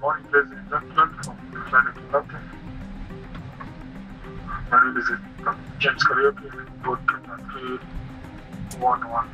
morning plays in London from to London. My name is uh, James Karaoke, one one